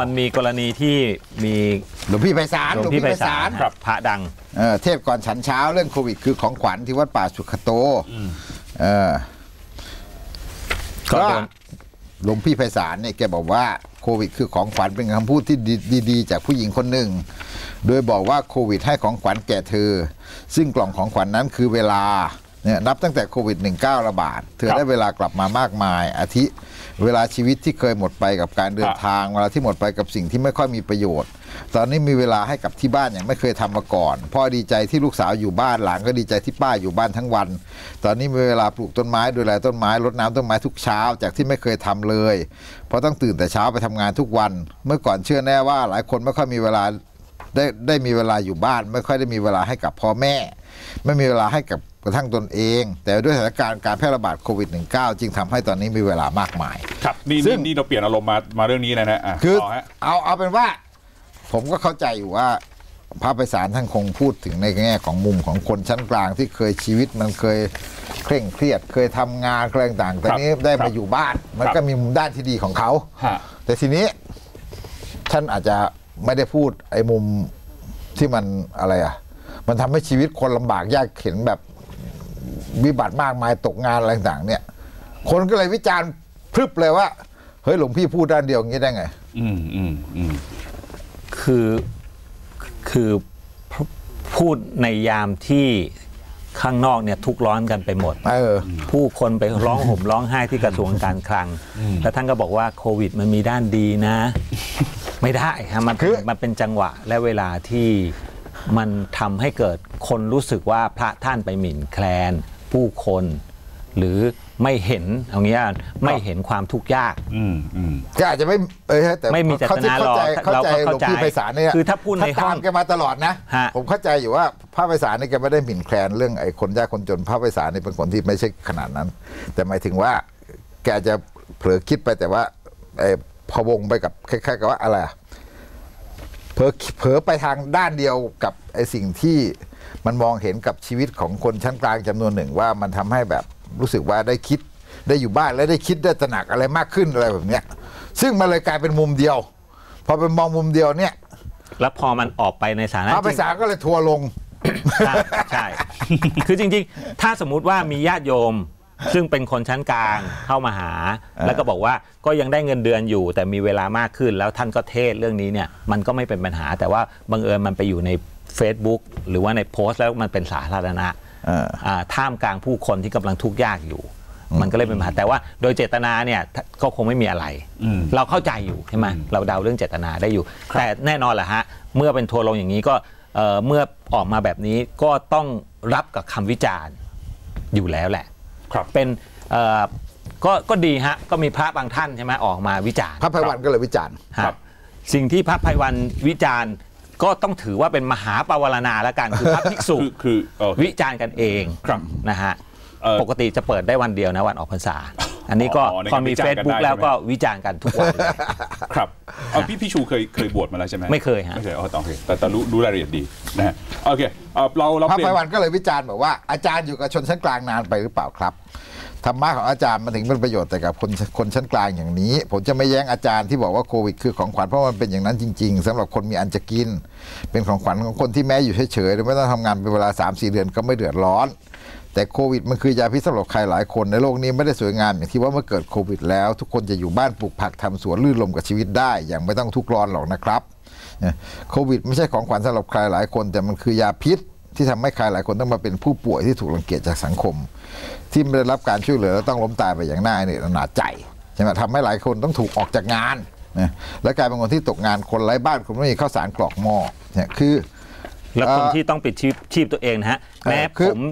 มันมีกรณีที่มีหลวงพี่ไพศาลหลวงพี่ไพศาลครับพระดังเออเทศก่อนฉันเช้าเรื่องโควิดคือของขวัญที่วัดป่าสุขโตเออก็ก็โดนหลวงพี่ไพศาลเนี่ยแกบอกว่าโควิดคือของขวัญเป็นคำพูดที่ดีดีๆ จากผู้หญิงคนหนึ่ง โดยบอกว่าโควิดให้ของขวัญแก่เธอ ซึ่งกล่องของขวัญนั้นคือเวลาเนี่ยนับตั้งแต่โควิด -19 ระบาด เธอครับได้เวลากลับมามากมายอาทิ เวลาชีวิตที่เคยหมดไปกับการเดินครับทาง เวลาที่หมดไปกับสิ่งที่ไม่ค่อยมีประโยชน์ ตอนนี้มีเวลาให้กับที่บ้านอย่างไม่เคยทำมาก่อน พ่อดีใจที่ลูกสาวอยู่บ้านหลานก็ดีใจที่ป้าอยู่บ้านทั้งวัน ตอนนี้มีเวลาปลูกต้นไม้ดูแลต้นไม้รดน้ำต้นไม้ทุกเช้า จากที่ไม่เคยทำเลย เพราะต้องตื่นแต่เช้าไปทำงานทุกวัน เมื่อก่อนเชื่อแน่ว่าหลายคนไม่ค่อยมีเวลา ได้ได้มีเวลาอยู่บ้าน ไม่ค่อยได้มีเวลาให้กับพ่อแม่ ไม่มีเวลาให้กับกระทั่งตนเอง แต่ด้วยสถานการณ์การแพร่ระบาดโควิด -19 จึงทำให้ตอนนี้มีเวลามากมาย ครับนี่ซึ่นี่งนี่เราเปลี่ยนอารมณ์มามาเรื่องนี้นะนะะคือต่ฮะเอาเอาเป็นว่า ผมก็เข้าใจอยู่ว่าพระไพศาลท่านคงพูดถึงในแง่ของมุมของคนชั้นกลางที่เคยชีวิตมันเคยเคร่งเครียดเคยทำงานอะไรต่างๆแต่นี้ได้มาอยู่บ้าน มันก็มีมุมด้านที่ดีของเขาฮะแต่ทีนี้ท่านอาจจะ ไม่ได้พูดไอ้มุมที่มันอะไรอะ มันทำให้ชีวิตคนลำบากยากเข็นแบบวิบัติมากมายตกงานอะไรต่างๆเนี่ย คนก็เลยวิจารณ์พรึบเลยว่า เฮ้ยหลวงพี่พูดด้านเดียวอย่างนี้ได้ไง อืมอืมอืมคือคือพูดในยามที่ข้างนอกเนี่ยทุกข์ร้อนกันไปหมดเออผู้คนไปร้องห่มร้องไห้ที่กระทรวงการคลัง แล้วท่านก็บอกว่าโควิดมันมีด้านดีนะ ไม่ได้ฮะมันคือ มันเป็นจังหวะและเวลาที่มันทำให้เกิดคนรู้สึกว่าพระท่านไปหมิ่นแคลน ผู้คน หรือไม่เห็นเอางี้อะไม่เห็นความทุกข์ยาก อืมอืมก็อาจจะไม่เออแต่ไม่มีเจตนาหรอกเข้าใจเราก็เข้าใจหลเข้าวงใจพี่ไพศาลเนี่ยคือถ้าพูดในห้องตามแกมาตลอดนะ ฮะ ผมเข้าใจอยู่ว่าพระไพศาลนี่แกไม่ได้หมิ่นแคลนเรื่องไอ้คนยากคนจนพระไพศาลนี่เป็นคนที่ไม่ใช่ขนาดนั้น แต่หมายถึงว่า แกจะเผลอคิดไปแต่ว่าไอ้ พะวงไปกับคล้ายๆกับว่าอะไรอะเผลอเผลอไปทางด้านเดียวกับไอ้สิ่งที่มันมองเห็นกับชีวิตของคนชั้นกลางจำนวนหนึ่งว่ามันทำให้แบบรู้สึกว่าได้คิดได้อยู่บ้านและได้คิดได้ตระหนักอะไรมากขึ้นอะไรแบบเนี้ย ซึ่งมันเลยกลายเป็นมุมเดียว พอเป็นมองมุมเดียวเนี่ยแล้วพอมันออกไปในสถานะพระไพจริงศาลก็เลยทัวร์ลงใช่ใช่ คือจริง ๆ ถ้าสมมุติว่ามีญาติโยม ซึ่งเป็นคนชั้นกลางเข้ามาหา แล้วก็บอกว่าก็ยังได้เงินเดือนอยู่ แต่มีเวลามากขึ้น แล้วท่านก็เทศเรื่องนี้เนี่ยมันก็ไม่เป็นปัญหา แต่ว่าบังเอิญมันไปอยู่ใน Facebook หรือว่าในโพสต์แล้วมันเป็นสาธารณะเอออ่าท่ามกลางผู้คนที่กำลังทุกข์ยากอยู่ มันก็เลยเป็นปัญหาแต่ว่าโดยเจตนาเนี่ยก็คงไม่มีอะไรอืมเราเข้าใจอยู่ใช่ไหมเราเดาเรื่องเจตนาได้อยู่ แต่แน่นอนแหละฮะเมื่อเป็นทัวร์ลงอย่างนี้ก็เอ่อเมื่อออกมาแบบนี้ก็ต้องรับกับคำวิจารณ์อยู่แล้วแหละครับ เป็นเอ่อก็ก็ดีฮะก็มีพระบางท่านใช่ไหมออกมาวิจารณ์พระไพวันก็เลยวิจารณ์ฮะครับ สิ่งที่พระไพวันวิจารณ์ก็ต้องถือว่าเป็นมหาปวารณาแล้วกันคือพระภิกษุคือคือเออวิจารณ์กันเองครับนะฮะเอ่อปกติจะเปิดได้วันเดียวนะวันออกพรรษา อันนี้ก็อ๋อในพอการมีวิจารณ์กัน Facebook ได้แล้วใช่ไหมก็วิจารณ์กันทุกวันเลยครับเอาพี่พี่ชูเคยเคยบวชมาแล้วใช่ไหมไม่เคยฮะไม่เคยอ๋อโอเคแต่แต่รู้รู้รายละเอียดดีนะฮะ โอเคเราเราพระเปลี่ไพวันก็เลยวิจารณ์บอกว่าอาจารย์อยู่กับชนชั้นกลางนานไปหรือเปล่าครับ ธรรมะของอาจารย์มันถึงเป็นประโยชน์แต่กับคนคนชั้นกลางอย่างนี้ ผมจะไม่แย้งอาจารย์ที่บอกว่าโควิดคือของขวัญเพราะมันเป็นอย่างนั้นจริง ๆสำหรับคนมีอันจะกิน เป็นของขวัญของคนที่แม้อยู่เฉยๆหรือไม่ต้องทำงานเป็นเวลา3 4เดือนก็ไม่เดือดร้อนแต่โควิดมันคือยาพิษสำหรับใครหลายคนในโลกนี้ไม่ได้สวยงามอย่างที่ว่าเมื่อเกิดโควิดแล้ว ทุกคนจะอยู่บ้านปลูกผักทำสวนลื่นลมกับชีวิตได้ อย่างไม่ต้องทุกร้อนหรอกนะครับโควิดไม่ใช่ของขวัญสำหรับใครหลายคน แต่มันคือยาพิษ ที่ทำให้ใครหลายคนต้องมาเป็นผู้ป่วยที่ถูกรังเกียจจากสังคม ที่ไม่ได้รับการช่วยเหลือและต้องล้มตายไปอย่างน่าอเนจอนาจใจใช่ไหมทำให้หลายคนต้องถูกออกจากงานนะและกลายเป็นคนที่ตกงานคนไร้บ้านคนไม่มีข้าวสารกรอกหม้อเนี่ยคือแล้วคนเอ่อที่ต้องปิดชีพชีพตัวเองนะฮะเอ่อแม้คือผม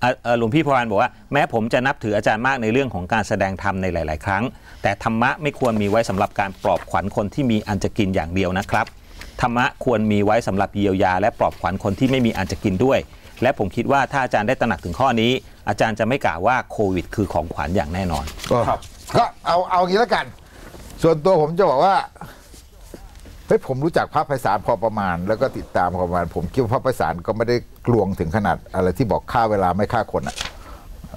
เอ่อเอ่อหลวงพี่พรานบอกว่าแม้ผมจะนับถืออาจารย์มากในเรื่องของการแสดงธรรมในหลาย ๆ ครั้ง แต่ธรรมะไม่ควรมีไว้สำหรับการปลอบขวัญคนที่มีอันจะกินอย่างเดียวนะครับ ธรรมะควรมีไว้สำหรับเยียวยา และปลอบขวัญคนที่ไม่มีอันจะกินด้วย และผมคิดว่าถ้าอาจารย์ได้ตระหนักถึงข้อนี้ อาจารย์จะไม่กล่าวว่าโควิด คือของขวัญอย่างแน่นอนก็ครับก็เอาเอางี้แล้วกัน ส่วนตัวผมจะบอกว่าเฮ้ยผมรู้จักพระไพศาลพอประมาณ แล้วก็ติดตามพอประมาณ ผมคิดว่าพระไพศาลก็ไม่ได้กลวงถึงขนาด อะไรที่บอกฆ่าเวลาไม่ฆ่าคนอะ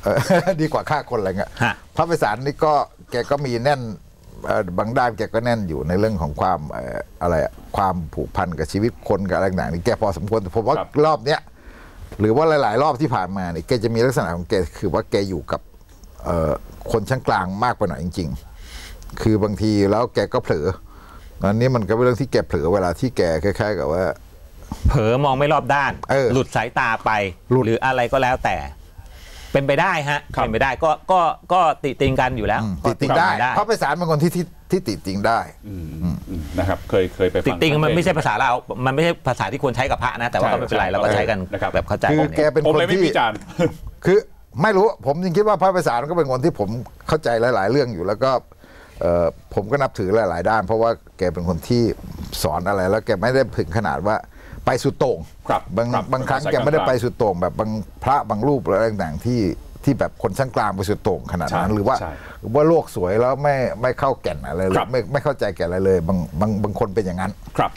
เออดีกว่าฆ่าคนอะไรเงี้ยฮะพระไพศาลนี่ก็แกก็มีแน่นเอ่อบางด้านแกก็แน่นอยู่ในเรื่องของความเอ่ออะไรอะ ความผูกพันกับชีวิตคนกับอะไรต่างๆนี่แกพอสมควรแต่ผมว่าครับรอบเนี้ยหรือว่าหลาย ๆ รอบที่ผ่านมาเนี่ยแกจะมีลักษณะของแกคือว่าแกอยู่กับเอ่อคนชั้นกลางมากไปหน่อยจริง ๆ คือบางทีแล้วแกก็เผลออันนี้มันก็เป็นเรื่องที่แกเผลอเวลาที่แกคล้าย ๆ กับว่า เผลอมองไม่รอบด้านเออหลุดสายตาไปหลุดหรืออะไรก็แล้วแต่ เป็นไปได้ฮะครับเป็นไปได้ก็ก็ก็ติติงกันอยู่แล้วติดติงได้ก็เพราะไปศาลเป็นคนที่ ที่ที่ติดติงได้อืมอืมนะครับเคยเคยไปฟัติติงมันไม่ใช่คภาษาเรา มันไม่ใช่ภาษาที่ควรใช้กับพระนะ แต่ว่าใช่ก็ไม่เป็นไรใช่เราก็ใช้กันนะครับแบบเข้าใจคือกันแกเนี่ยเป็นผมคนเลยไม่ที่วิจารณ์คือไม่รู้ผมยังคิดว่าพระไพศาลก็เป็นคนที่ผมเข้าใจหลาย ๆ เรื่องอยู่แล้วก็เอ่อผมก็นับถือหลาย ๆ ด้าน เพราะว่าแกเป็นคนที่สอนอะไรแล้วแกไม่ได้ถึงขนาดว่าไปสุดโต่งครับบางครับบางครั้งเข้าใจแกไม่ได้กลางๆไปสุดโต่งแบบบางพระบางรูปอะไรต่างๆที่ที่แบบคนชั้นกลางไปสุดโต่งขนาดนั้นใช่หรือว่าใช่หรือ ว่าโลกสวยแล้วไม่ไม่เข้าแก่นอะไรเลครัยบไม่ไม่เข้าใจแก่นอะไรเลยบางบางบางคนเป็นอย่างนั้นครับ